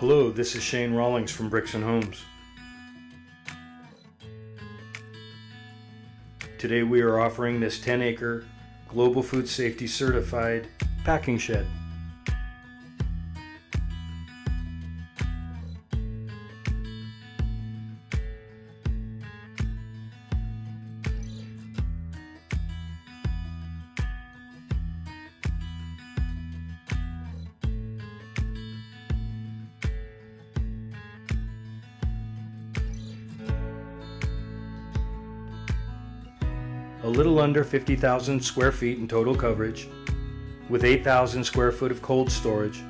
Hello, this is Shane Rawlings from Bricks and Homes. Today we are offering this 10 acre Global Food Safety certified packing shed. A little under 50,000 square feet in total coverage, with 8,000 square foot of cold storage.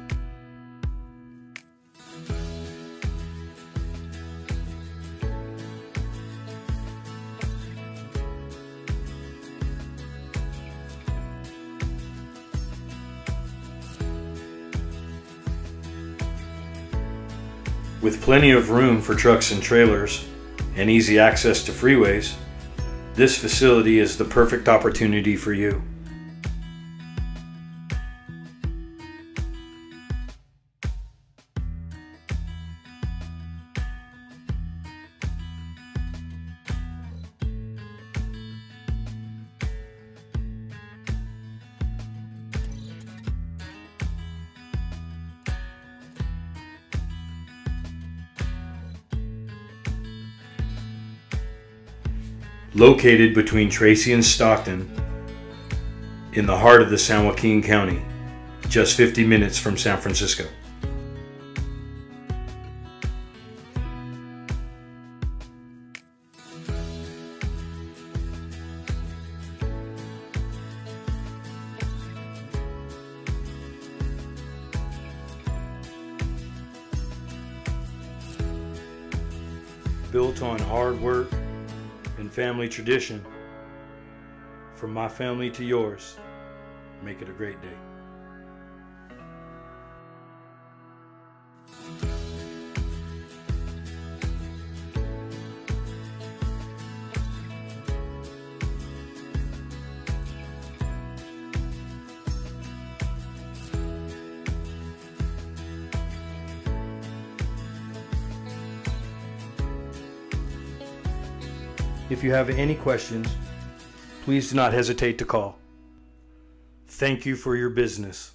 With plenty of room for trucks and trailers and easy access to freeways, this facility is the perfect opportunity for you. Located between Tracy and Stockton, in the heart of the San Joaquin County, just 50 minutes from San Francisco. Built on hard work and family tradition. From my family to yours, make it a great day. If you have any questions, please do not hesitate to call. Thank you for your business.